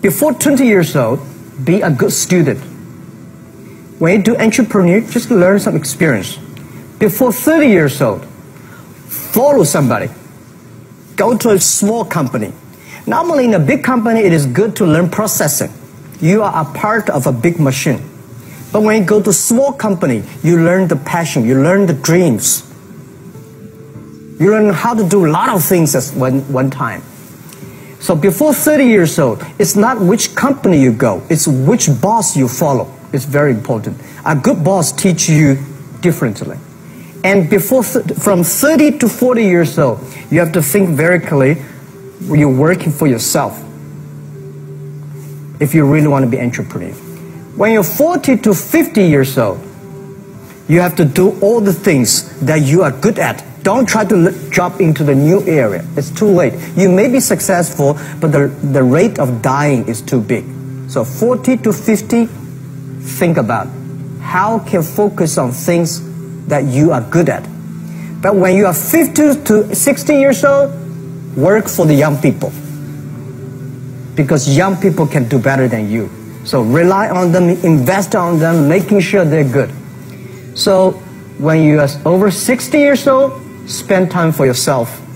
Before 20 years old, be a good student. When you do entrepreneur, just learn some experience. Before 30 years old, follow somebody. Go to a small company. Normally in a big company, it is good to learn processing. You are a part of a big machine. But when you go to small company, you learn the passion, you learn the dreams. You learn how to do a lot of things at one, one time. So before 30 years old, it's not which company you go, it's which boss you follow. It's very important. A good boss teach you differently. And before from 30 to 40 years old, you have to think very clearly you're working for yourself if you really want to be entrepreneur. When you're 40 to 50 years old, you have to do all the things that you are good at. Don't try to jump into the new area. It's too late. You may be successful, but the, the rate of dying is too big. So 40 to 50, think about how can focus on things that you are good at. But when you are 50 to 60 years old, work for the young people. Because young people can do better than you. So rely on them, invest on them, making sure they're good. So when you are over 60 years old, spend time for yourself.